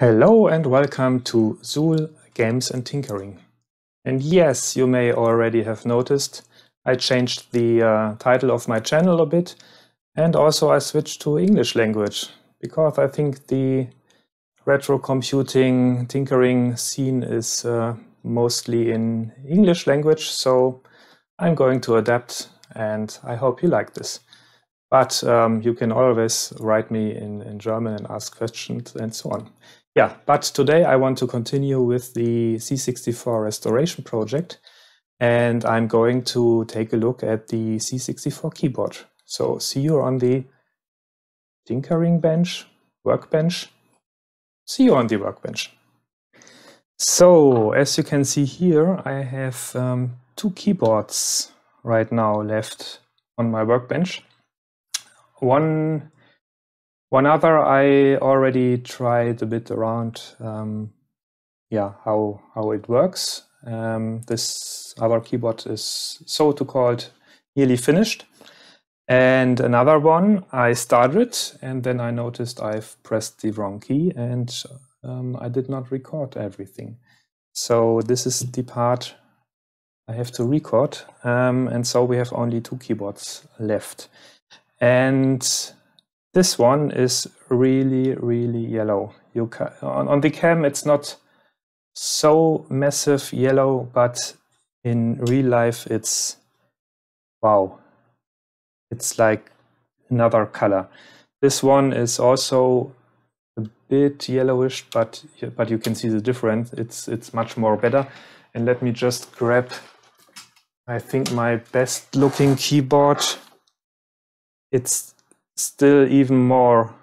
Hello and welcome to ZhooL Games and Tinkering. And yes, you may already have noticed I changed the uh, title of my channel a bit and also I switched to English language because I think the retro computing tinkering scene is uh, mostly in English language so I'm going to adapt and I hope you like this. But um, you can always write me in, in German and ask questions and so on. Yeah, but today I want to continue with the C64 restoration project and I'm going to take a look at the C64 keyboard. So see you on the tinkering bench, workbench. See you on the workbench. So as you can see here, I have um, two keyboards right now left on my workbench. One one other I already tried a bit around, um, yeah, how how it works. Um, this other keyboard is so to called nearly finished. And another one, I started and then I noticed I've pressed the wrong key and um, I did not record everything. So this is the part I have to record. Um, and so we have only two keyboards left. And this one is really, really yellow. You can, on, on the cam, it's not so massive yellow, but in real life, it's wow. It's like another color. This one is also a bit yellowish, but but you can see the difference. It's it's much more better. And let me just grab, I think my best looking keyboard. It's still even more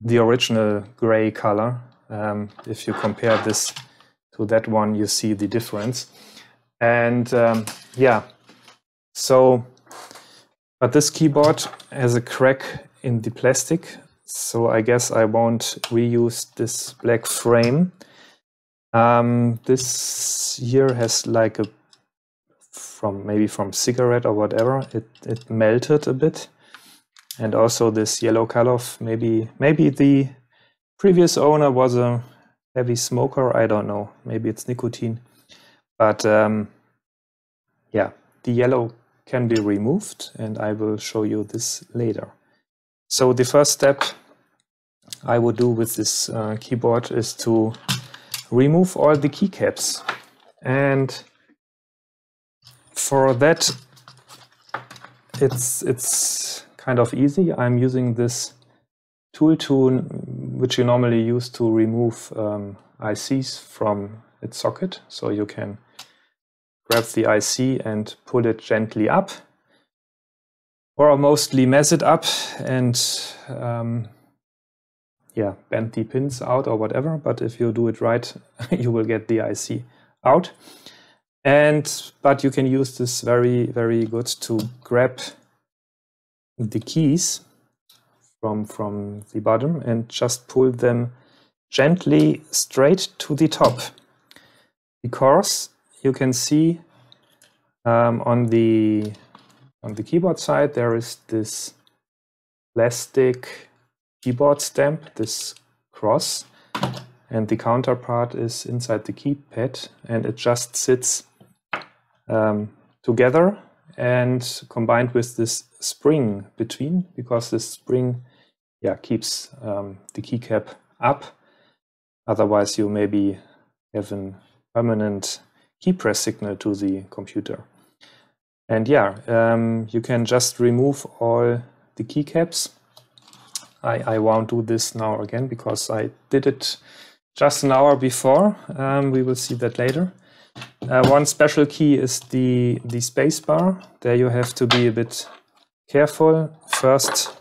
the original gray color. Um, if you compare this to that one, you see the difference. And um, yeah, so, but this keyboard has a crack in the plastic. So I guess I won't reuse this black frame. Um, this here has like a, from maybe from cigarette or whatever, it, it melted a bit and also this yellow color maybe maybe the previous owner was a heavy smoker i don't know. Maybe it's nicotine. But um, yeah the yellow can be removed and i will show you this later. So the first step i would do with this uh, keyboard is to remove all the keycaps. And for that it's it's kind of easy. I'm using this tool tool, which you normally use to remove um, ICs from its socket. So you can grab the IC and pull it gently up or mostly mess it up and um, yeah, bend the pins out or whatever. But if you do it right, you will get the IC out. And, but you can use this very, very good to grab the keys from, from the bottom and just pull them gently straight to the top. Because you can see um, on the on the keyboard side there is this plastic keyboard stamp, this cross, and the counterpart is inside the keypad and it just sits um, together and combined with this spring between, because this spring yeah, keeps um, the keycap up. Otherwise, you maybe have a permanent key press signal to the computer. And yeah, um, you can just remove all the keycaps. I, I won't do this now again because I did it just an hour before. Um, we will see that later. Uh, one special key is the, the space bar. There you have to be a bit careful. First,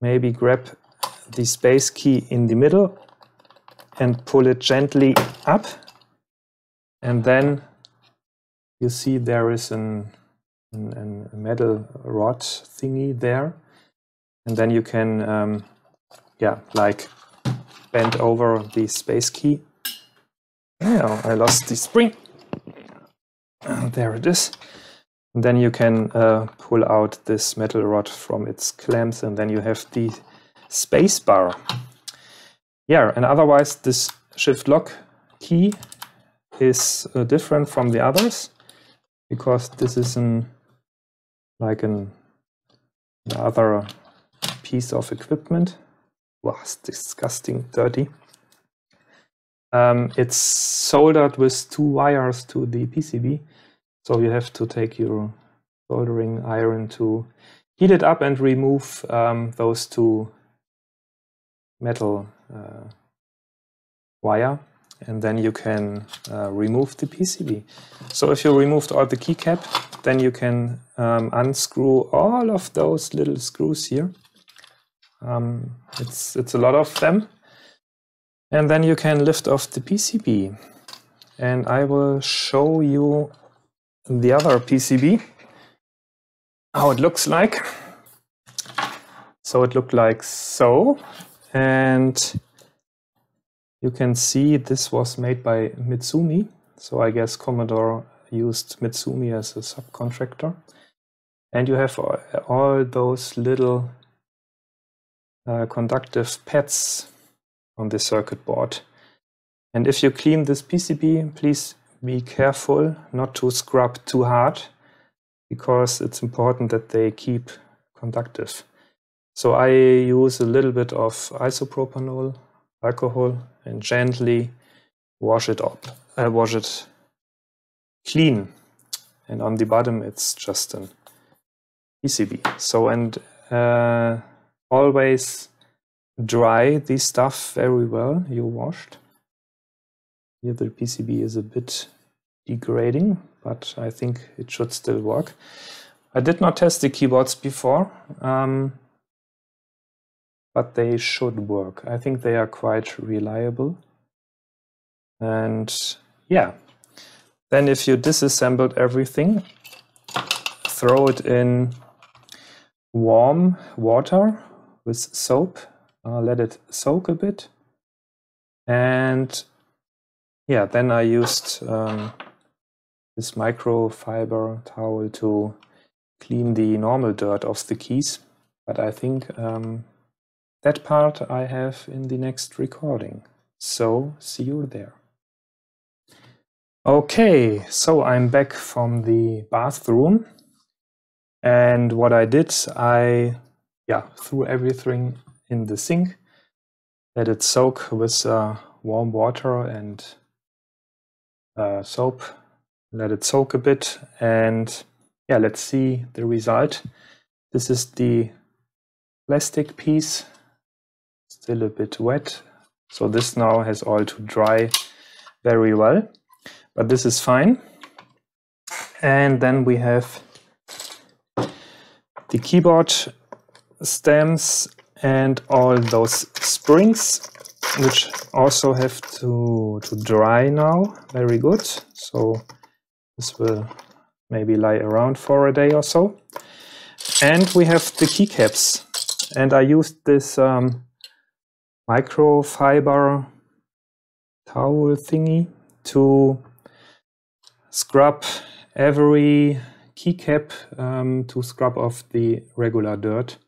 maybe grab the space key in the middle and pull it gently up. And then you see there is an, an, a metal rod thingy there. And then you can, um, yeah, like bend over the space key yeah, I lost the spring. Uh, there it is. And then you can uh, pull out this metal rod from its clamps and then you have the space bar. yeah, and otherwise this shift lock key is uh, different from the others because this is an like an other piece of equipment. Wow, it's disgusting dirty. Um, it's soldered with two wires to the PCB, so you have to take your soldering iron to heat it up and remove um, those two metal uh, wire and then you can uh, remove the PCB. So if you removed all the keycap, then you can um, unscrew all of those little screws here. Um, it's, it's a lot of them. And then you can lift off the PCB. And I will show you the other PCB, how it looks like. So it looked like so. And you can see this was made by Mitsumi. So I guess Commodore used Mitsumi as a subcontractor. And you have all those little uh, conductive pads on the circuit board. And if you clean this PCB, please be careful not to scrub too hard because it's important that they keep conductive. So I use a little bit of isopropanol alcohol and gently wash it up, uh, wash it clean. And on the bottom, it's just an PCB. So, and uh, always dry the stuff very well you washed. Here the PCB is a bit degrading, but I think it should still work. I did not test the keyboards before. Um, but they should work. I think they are quite reliable. And yeah, then if you disassembled everything, throw it in warm water with soap, uh, let it soak a bit. And yeah, then I used um, this microfiber towel to clean the normal dirt off the keys. But I think um, that part I have in the next recording. So see you there. Okay, so I'm back from the bathroom. And what I did, I yeah, threw everything in the sink, let it soak with uh, warm water and uh, soap, let it soak a bit, and yeah, let's see the result. This is the plastic piece still a bit wet. So this now has all to dry very well, but this is fine. And then we have the keyboard stems and all those springs, which also have to, to dry now. Very good. So this will maybe lie around for a day or so. And we have the keycaps. And I used this um, microfiber towel thingy to scrub every keycap um, to scrub off the regular dirt.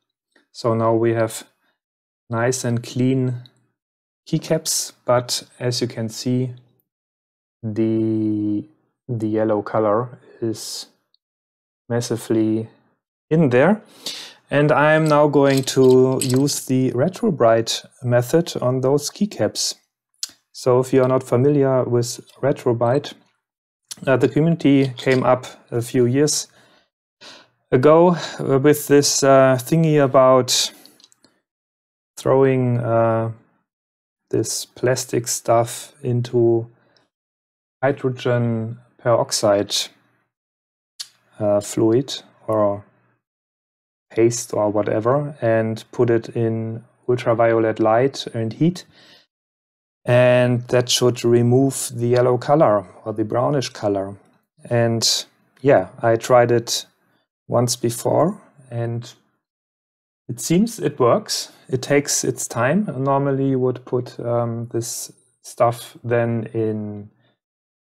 So now we have nice and clean keycaps, but as you can see, the, the yellow color is massively in there. And I'm now going to use the RetroBrite method on those keycaps. So if you are not familiar with RetroBrite, uh, the community came up a few years ago uh, with this uh, thingy about throwing uh, this plastic stuff into hydrogen peroxide uh, fluid or paste or whatever and put it in ultraviolet light and heat. And that should remove the yellow color or the brownish color. And yeah, I tried it once before and it seems it works. It takes its time. Normally you would put um, this stuff then in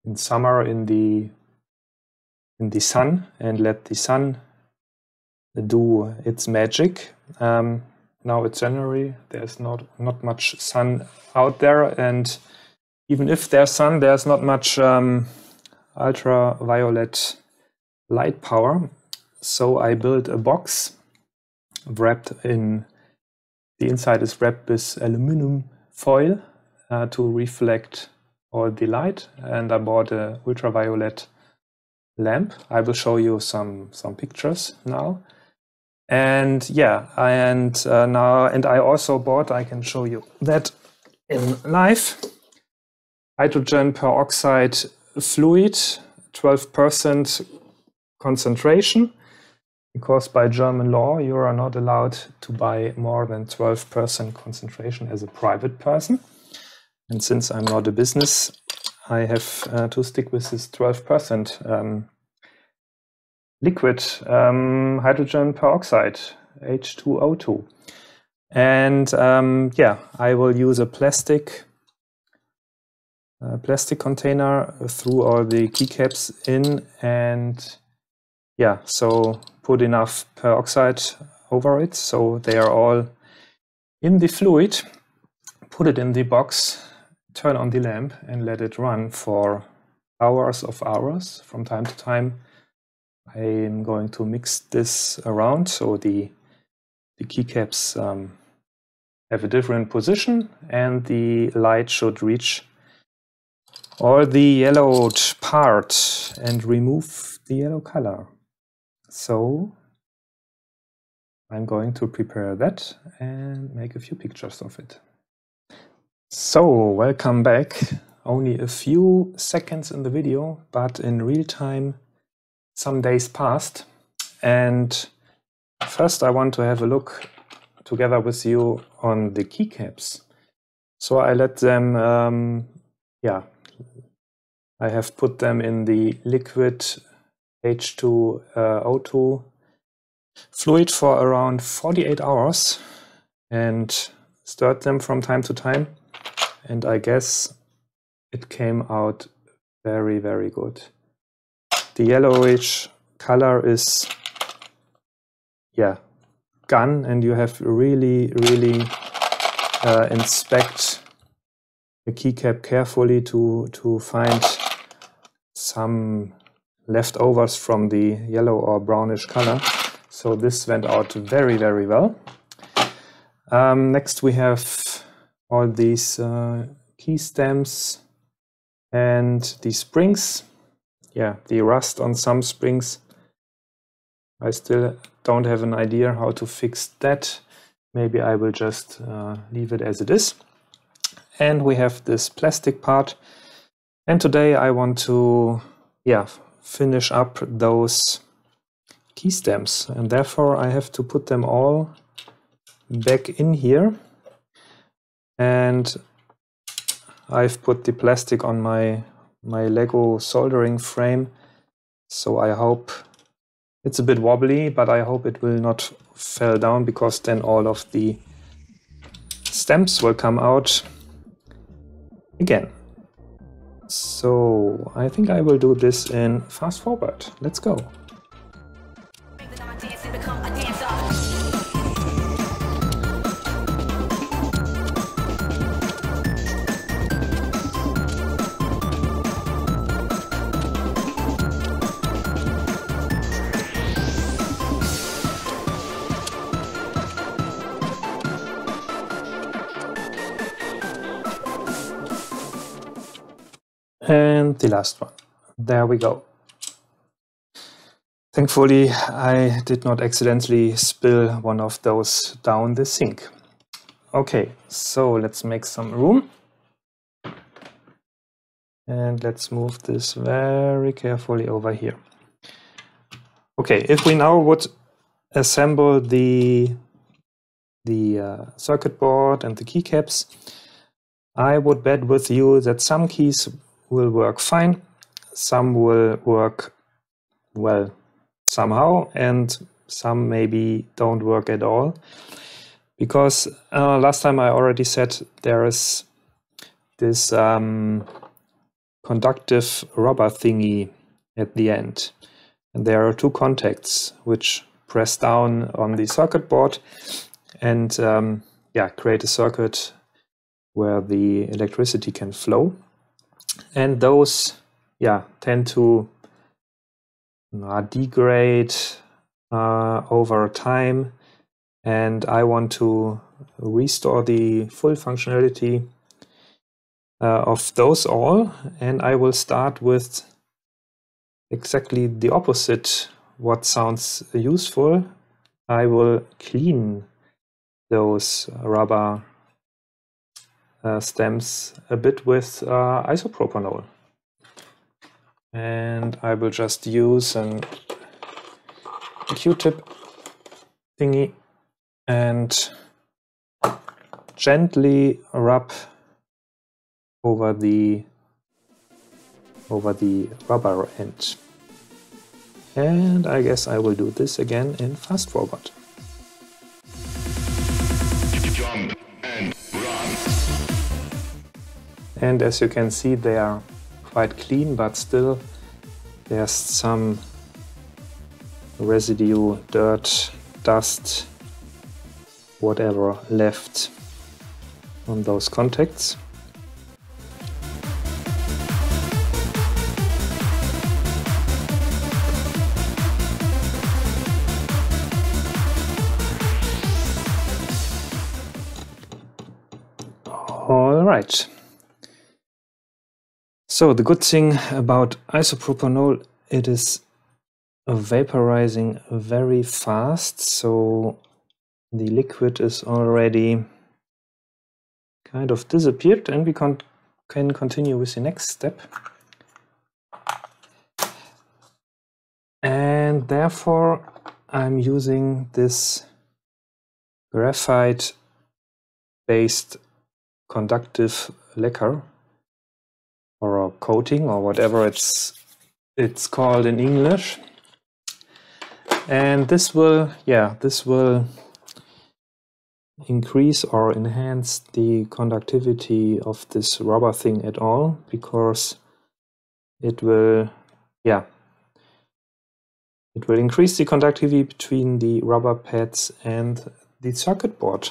in summer in the in the sun and let the sun do its magic. Um, now it's January. There's not not much sun out there, and even if there's sun, there's not much um, ultraviolet light power. So I built a box wrapped in the inside is wrapped with aluminum foil uh, to reflect all the light, and I bought a ultraviolet lamp. I will show you some some pictures now. And yeah, and uh, now, and I also bought, I can show you that in life, hydrogen peroxide fluid, 12% concentration, because by German law, you are not allowed to buy more than 12% concentration as a private person. And since I'm not a business, I have uh, to stick with this 12% um, liquid um, hydrogen peroxide, H2O2. And um, yeah, I will use a plastic uh, plastic container through all the keycaps in and yeah, so put enough peroxide over it so they are all in the fluid, put it in the box, turn on the lamp and let it run for hours of hours from time to time I'm going to mix this around so the, the keycaps um, have a different position and the light should reach all the yellowed part and remove the yellow color. So I'm going to prepare that and make a few pictures of it. So welcome back. Only a few seconds in the video, but in real time some days passed. And first I want to have a look together with you on the keycaps. So I let them, um, yeah, I have put them in the liquid H2O2 uh, fluid for around 48 hours and stirred them from time to time. And I guess it came out very, very good. The yellowish color is yeah gone. And you have really really uh, inspect the keycap carefully to to find some leftovers from the yellow or brownish color so this went out very very well um, next we have all these uh, key stems and these springs yeah, the rust on some springs. I still don't have an idea how to fix that. Maybe I will just uh, leave it as it is. And we have this plastic part. And today I want to, yeah, finish up those key stems. And therefore I have to put them all back in here. And I've put the plastic on my my Lego soldering frame. So I hope it's a bit wobbly, but I hope it will not fall down because then all of the stems will come out again. So I think I will do this in fast forward. Let's go. And the last one. There we go. Thankfully, I did not accidentally spill one of those down the sink. Okay, so let's make some room. And let's move this very carefully over here. Okay, if we now would assemble the, the uh, circuit board and the keycaps, I would bet with you that some keys will work fine, some will work well somehow, and some maybe don't work at all. Because uh, last time I already said there is this um, conductive rubber thingy at the end. And there are two contacts which press down on the circuit board and um, yeah, create a circuit where the electricity can flow. And those yeah, tend to uh, degrade uh, over time. And I want to restore the full functionality uh, of those all. And I will start with exactly the opposite what sounds useful. I will clean those rubber stems a bit with uh, isopropanol. And I will just use an Q-tip thingy and gently rub over the over the rubber end. And I guess I will do this again in fast forward. And as you can see, they are quite clean, but still there's some residue, dirt, dust, whatever left on those contacts. All right. So the good thing about isopropanol, it is vaporizing very fast. So the liquid is already kind of disappeared and we can, can continue with the next step. And therefore I'm using this graphite based conductive lacquer or a coating or whatever it's it's called in English. And this will, yeah, this will increase or enhance the conductivity of this rubber thing at all because it will, yeah, it will increase the conductivity between the rubber pads and the circuit board.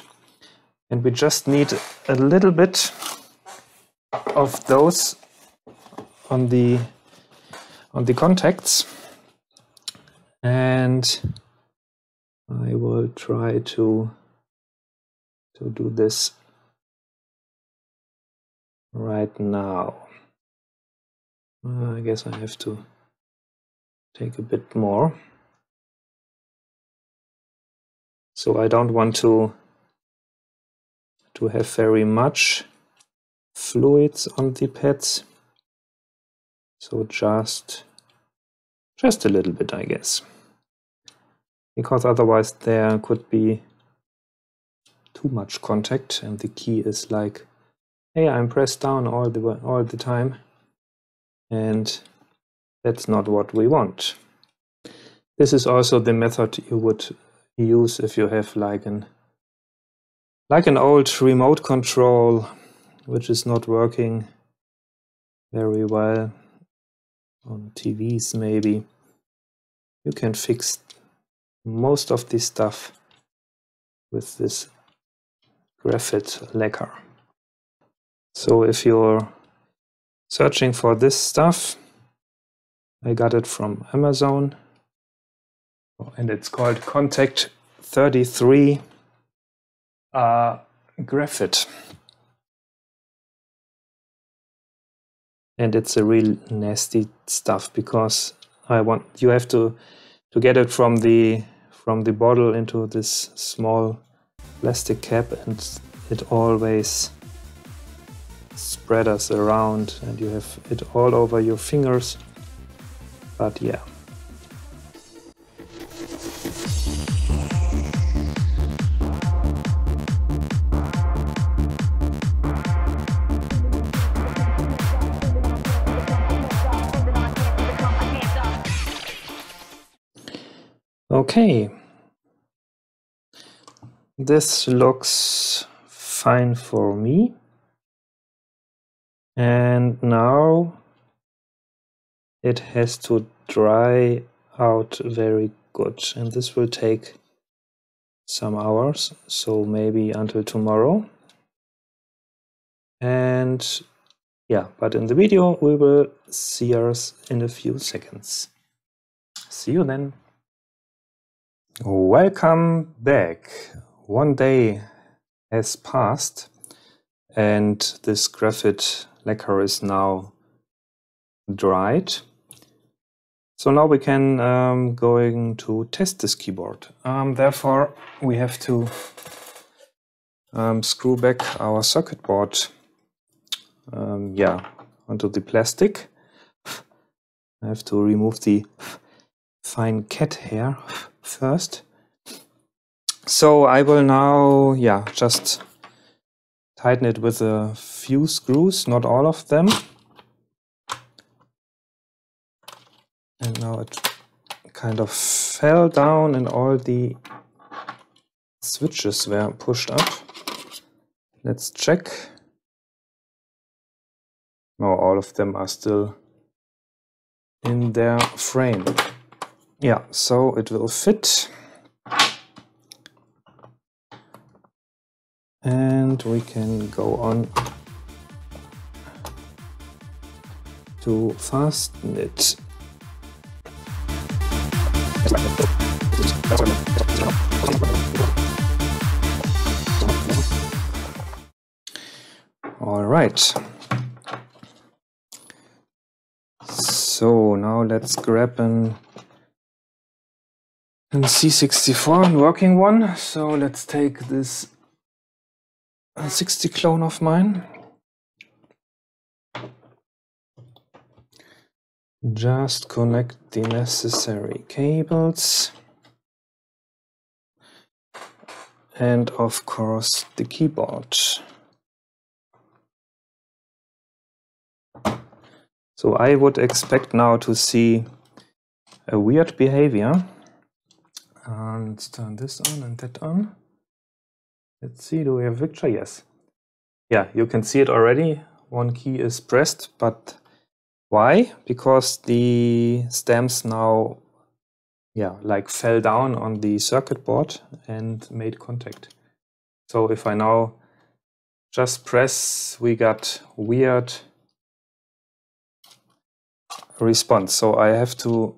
And we just need a little bit of those on the on the contacts and I will try to to do this right now. Uh, I guess I have to take a bit more. So I don't want to to have very much fluids on the pads. So just, just a little bit, I guess. Because otherwise there could be too much contact and the key is like, hey, I'm pressed down all the, all the time. And that's not what we want. This is also the method you would use if you have like an like an old remote control which is not working very well on TVs maybe. You can fix most of this stuff with this graphite lacquer. So if you're searching for this stuff I got it from Amazon. And it's called Contact 33 uh, graphite. And it's a real nasty stuff because I want you have to to get it from the from the bottle into this small plastic cap and it always spreaders around and you have it all over your fingers. But yeah Okay. This looks fine for me. And now it has to dry out very good. And this will take some hours, so maybe until tomorrow. And yeah, but in the video we will see us in a few seconds. See you then. Welcome back. One day has passed and this graphite lacquer is now dried. So now we can um, going to test this keyboard. Um, therefore, we have to um, screw back our circuit board um, yeah, onto the plastic. I have to remove the fine cat hair first. So I will now, yeah, just tighten it with a few screws, not all of them. And now it kind of fell down and all the switches were pushed up. Let's check. No, all of them are still in their frame. Yeah, so it will fit. And we can go on to fasten it. All right. So now let's grab an, an C64 working one. So let's take this uh, SixtyClone of mine. Just connect the necessary cables. And of course the keyboard. So I would expect now to see a weird behavior. And let's turn this on and that on. Let's see, do we have a picture? Yes. Yeah, you can see it already. One key is pressed, but why? Because the stamps now, yeah, like fell down on the circuit board and made contact. So if I now just press, we got weird response. So I have to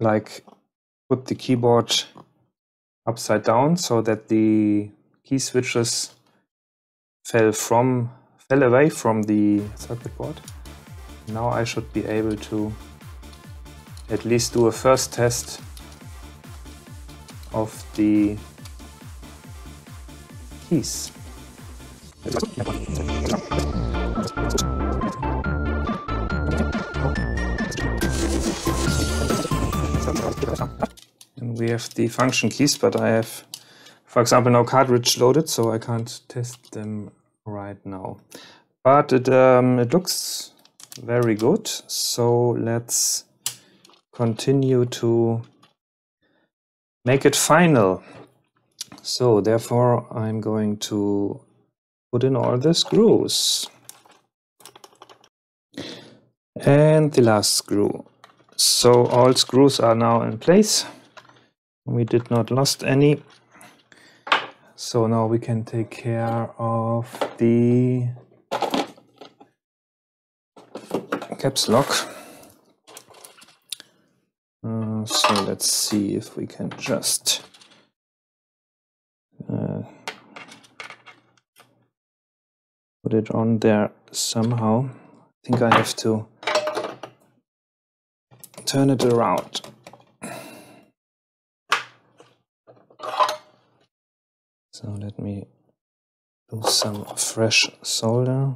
like put the keyboard upside down so that the key switches fell from fell away from the circuit board. Now I should be able to at least do a first test of the keys. And we have the function keys, but I have, for example, no cartridge loaded, so I can't test them right now. But it, um, it looks very good, so let's continue to make it final. So therefore I'm going to put in all the screws. And the last screw. So all screws are now in place. We did not lost any. So now we can take care of the caps lock. Uh, so let's see if we can just uh, put it on there somehow. I think I have to turn it around. So let me do some fresh solder.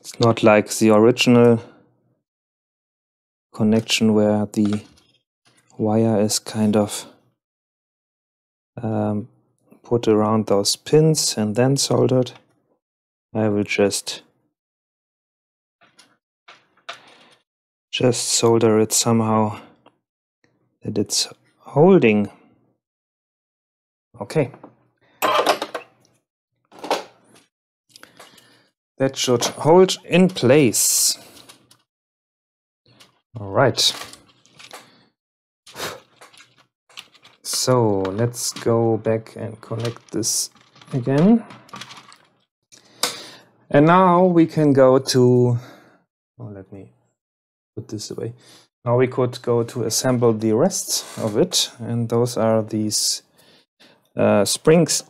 It's not like the original connection where the wire is kind of um, put around those pins and then soldered. I will just just solder it somehow that it's holding. Okay. that should hold in place. All right. So let's go back and connect this again. And now we can go to, oh, let me put this away. Now we could go to assemble the rest of it. And those are these uh, springs.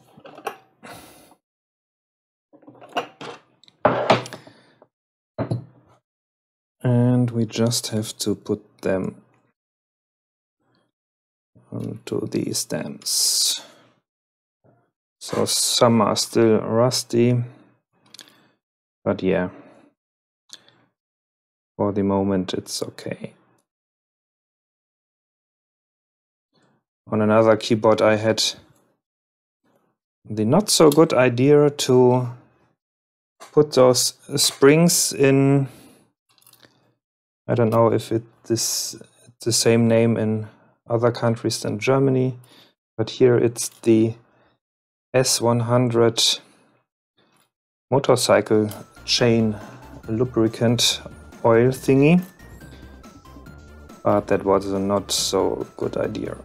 And we just have to put them onto these stems. So some are still rusty, but yeah, for the moment it's okay. On another keyboard I had the not so good idea to put those springs in I don't know if it is the same name in other countries than Germany, but here it's the S100 motorcycle chain lubricant oil thingy. But that was a not so good idea.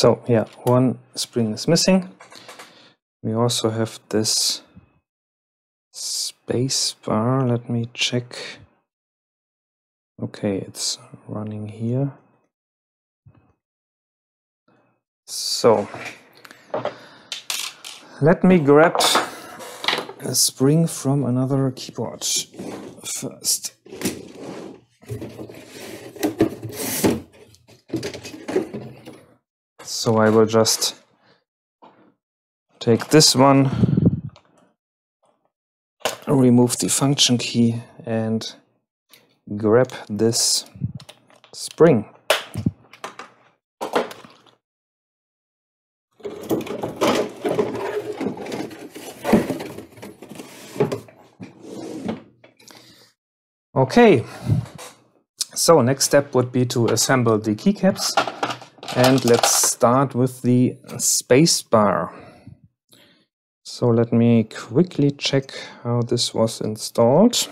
So yeah, one spring is missing. We also have this space bar. Let me check. Okay, it's running here. So let me grab a spring from another keyboard first. So I will just take this one, remove the function key and grab this spring. Okay, so next step would be to assemble the keycaps and let's start with the spacebar. So let me quickly check how this was installed.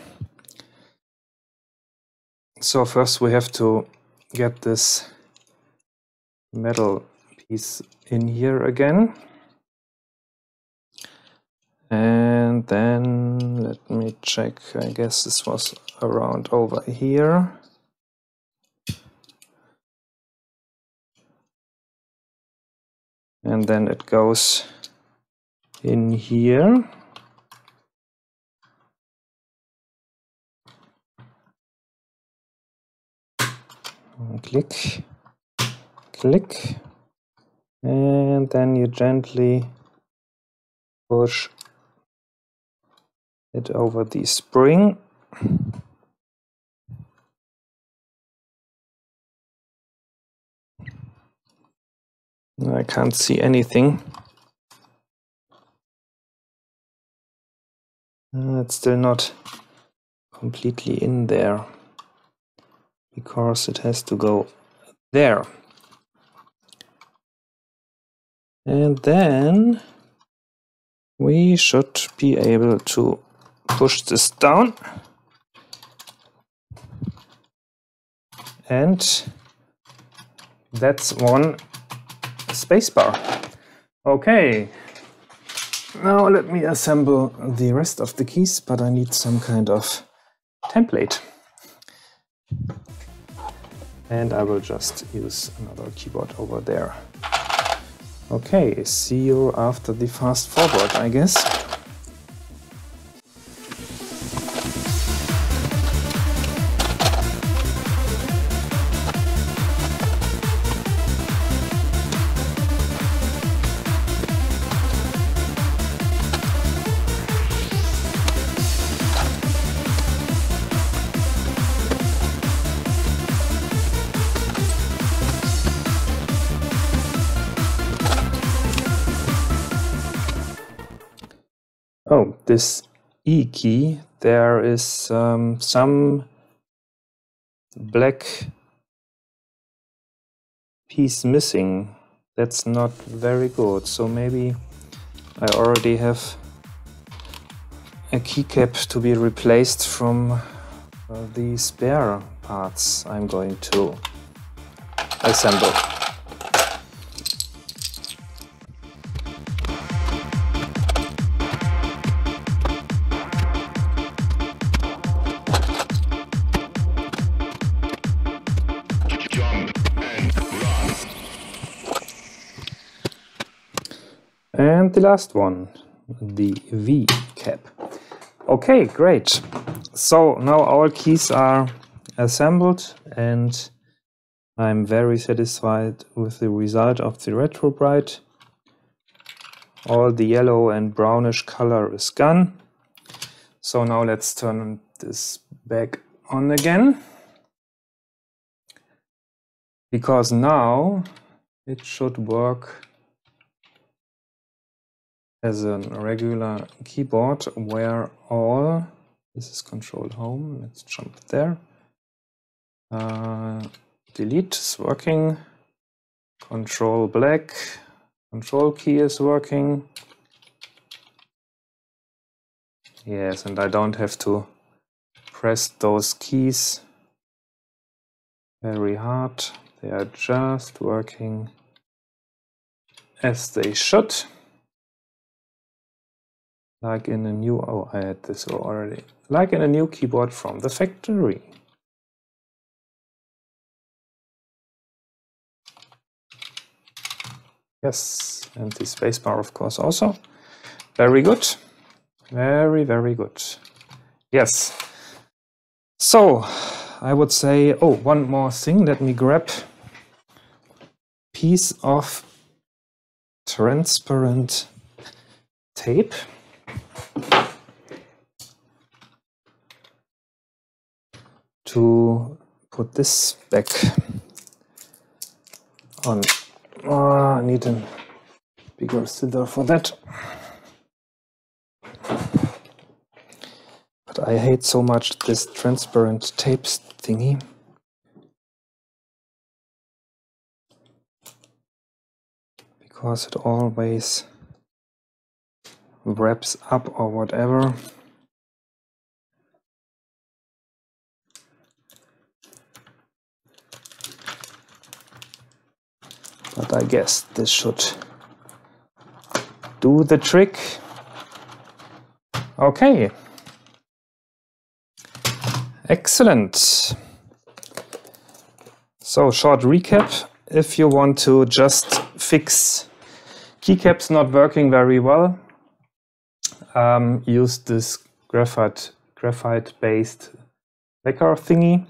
So first we have to get this metal piece in here again. And then let me check, I guess this was around over here. And then it goes in here. Click click. And then you gently push it over the spring I can't see anything. Uh, it's still not completely in there because it has to go there. And then we should be able to push this down and that's one spacebar. Okay, now let me assemble the rest of the keys, but I need some kind of template. And I will just use another keyboard over there. Okay, see you after the fast forward, I guess. This E key, there is um, some black piece missing. That's not very good. So maybe I already have a keycap to be replaced from uh, the spare parts I'm going to assemble. The last one, the V cap. Okay, great. So now all keys are assembled and I'm very satisfied with the result of the Retrobrite. All the yellow and brownish color is gone. So now let's turn this back on again. Because now it should work as a regular keyboard where all, this is control home, let's jump there. Uh, delete is working, control black, control key is working. Yes, and I don't have to press those keys very hard. They are just working as they should like in a new, oh, I had this already, like in a new keyboard from the factory. Yes, and the spacebar, of course, also. Very good. Very, very good. Yes. So, I would say, oh, one more thing. Let me grab piece of transparent tape. To put this back on. Oh, I need a bigger scissor for that. But I hate so much this transparent tape thingy. Because it always wraps up or whatever. But I guess this should do the trick. Okay. Excellent. So short recap. If you want to just fix keycaps not working very well, um, use this graphite graphite based lacquer thingy.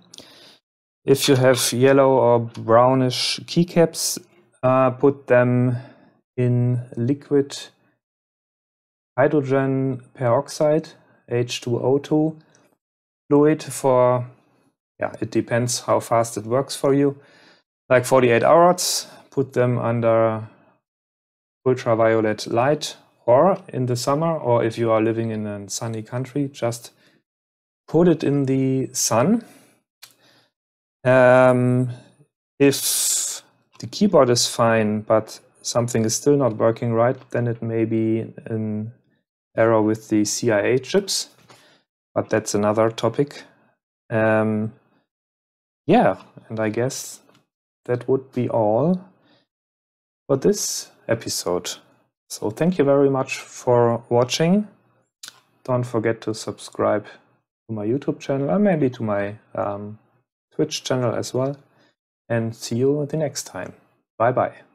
If you have yellow or brownish keycaps, uh, put them in liquid hydrogen peroxide, H2O2 fluid for, yeah, it depends how fast it works for you. Like 48 hours, put them under ultraviolet light or in the summer, or if you are living in a sunny country, just put it in the sun. Um, if the keyboard is fine, but something is still not working right, then it may be an error with the CIA chips, but that's another topic. Um, yeah, and I guess that would be all for this episode. So thank you very much for watching. Don't forget to subscribe to my YouTube channel and maybe to my um, Twitch channel as well and see you the next time. Bye bye.